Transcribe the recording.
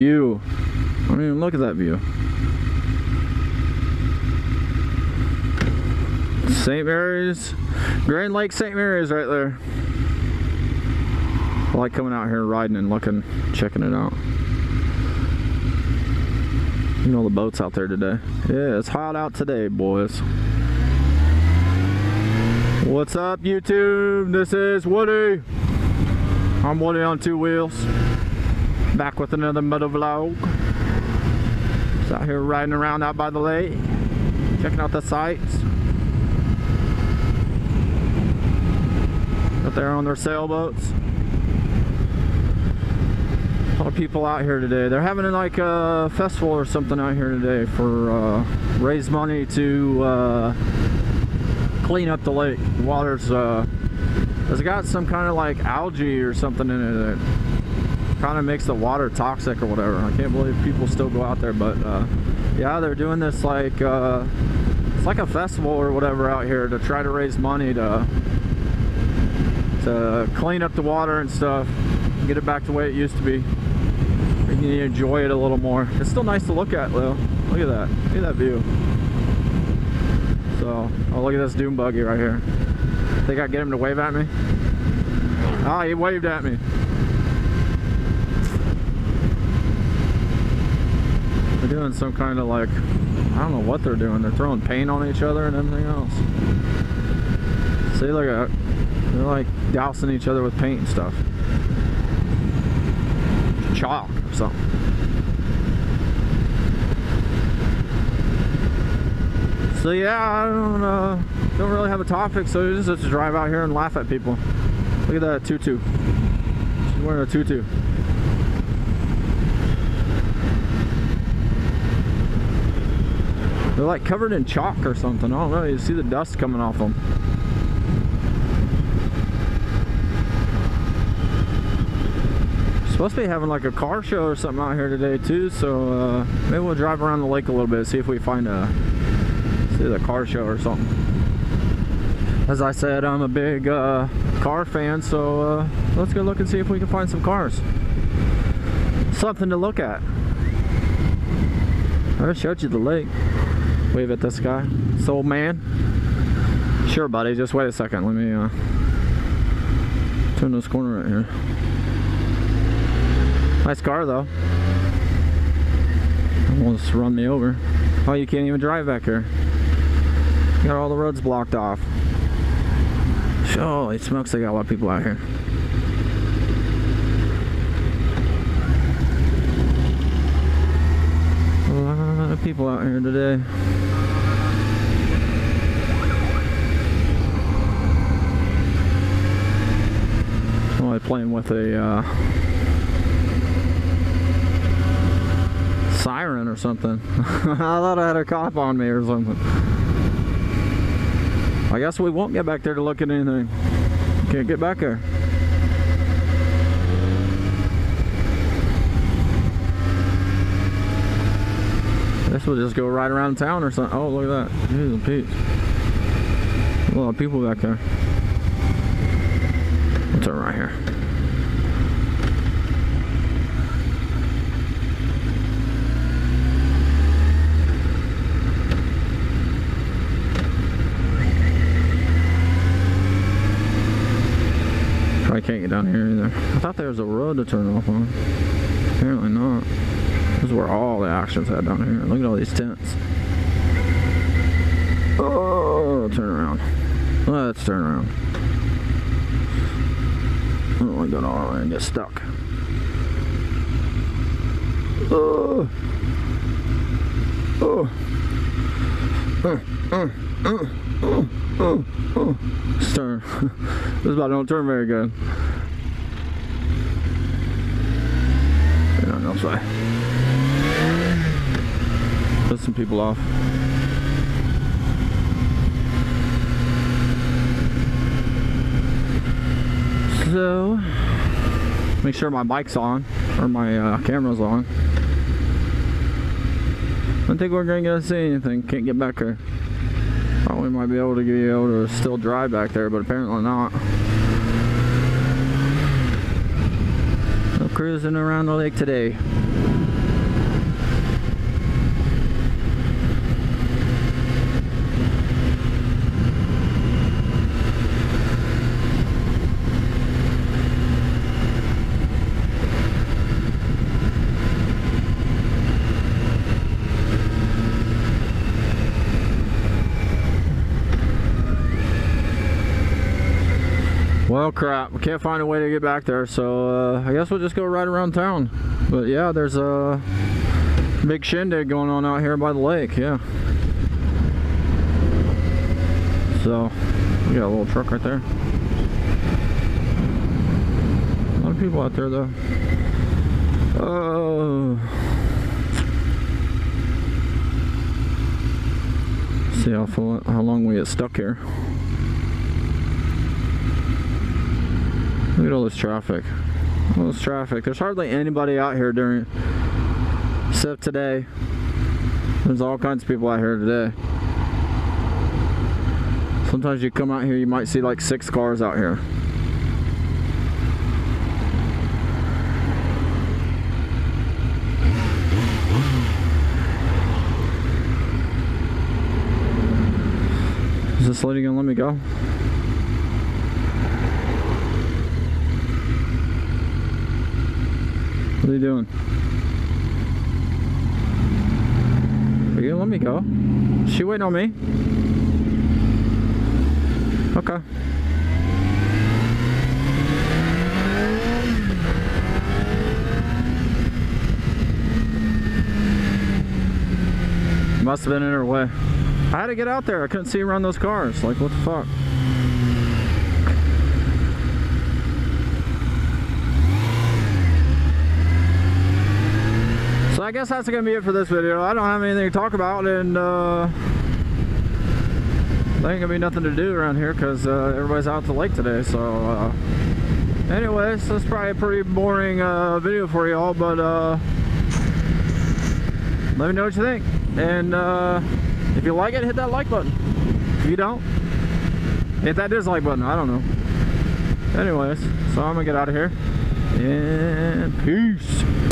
view. I don't even look at that view. St. Marys, Grand Lake St. Marys right there. I like coming out here riding and looking, checking it out. You know the boats out there today. Yeah, it's hot out today, boys. What's up, YouTube? This is Woody. I'm Woody on two wheels. Back with another motor vlog. Just out here riding around out by the lake, checking out the sights. Out there on their sailboats. A lot of people out here today. They're having like a festival or something out here today for uh, raise money to uh, clean up the lake. The water's uh, it's got some kind of like algae or something in it kind of makes the water toxic or whatever. I can't believe people still go out there, but uh, yeah, they're doing this like uh, it's like a festival or whatever out here to try to raise money to to clean up the water and stuff, get it back to the way it used to be. You enjoy it a little more. It's still nice to look at, though. Look at that. Look at that view. So, oh, look at this dune buggy right here. Think I get him to wave at me? Ah, he waved at me. Doing some kind of like, I don't know what they're doing. They're throwing paint on each other and everything else. See, look at. They're like dousing each other with paint and stuff. Chalk or something. So yeah, I don't uh, don't really have a topic, so you just to drive out here and laugh at people. Look at that tutu. She's wearing a tutu. They're like covered in chalk or something. I don't know. You see the dust coming off them. Supposed to be having like a car show or something out here today too. So uh, maybe we'll drive around the lake a little bit, see if we find a see the car show or something. As I said, I'm a big uh, car fan, so uh, let's go look and see if we can find some cars. Something to look at. I showed you the lake. Wave at this guy. Soul man. Sure, buddy. Just wait a second. Let me uh, turn this corner right here. Nice car though. Almost run me over. Oh, you can't even drive back here. Got all the roads blocked off. Holy smokes, they got a lot of people out here. A lot of people out here today. Playing with a uh, siren or something. I thought I had a cop on me or something. I guess we won't get back there to look at anything. Can't get back there. This we'll just go right around town or something. Oh, look at that. Jeez, Pete. A lot of people back there. Turn right here. Probably can't get down here either. I thought there was a road to turn off on. Apparently not. This is where all the action's at down here. Look at all these tents. Oh, turn around. Let's turn around. I don't want to go all the way and get stuck. Oh. Oh. Uh, uh, uh, oh, oh, oh. Let's turn. this about don't turn very good. Yeah, no way. Put some people off. So, make sure my bike's on, or my uh, camera's on. I don't think we're gonna see anything. Can't get back there. Thought we might be able to be able to still drive back there, but apparently not. No cruising around the lake today. Well, crap. We can't find a way to get back there, so uh, I guess we'll just go right around town. But yeah, there's a big shindig going on out here by the lake. Yeah. So we got a little truck right there. A lot of people out there though. Oh. See how full, how long we get stuck here. At all this traffic. All this traffic. There's hardly anybody out here during, except today. There's all kinds of people out here today. Sometimes you come out here, you might see like six cars out here. Is this lady gonna let me go? What are you doing? Are you gonna let me go? She waiting on me? Okay. Must have been in her way. I had to get out there. I couldn't see around those cars. Like, what the fuck? So I guess that's gonna be it for this video. I don't have anything to talk about, and uh, there ain't gonna be nothing to do around here because uh, everybody's out at the lake today. So, uh, anyways, that's probably a pretty boring uh, video for y'all, but uh, let me know what you think. And uh, if you like it, hit that like button. If you don't, hit that dislike button. I don't know. Anyways, so I'm gonna get out of here. And peace.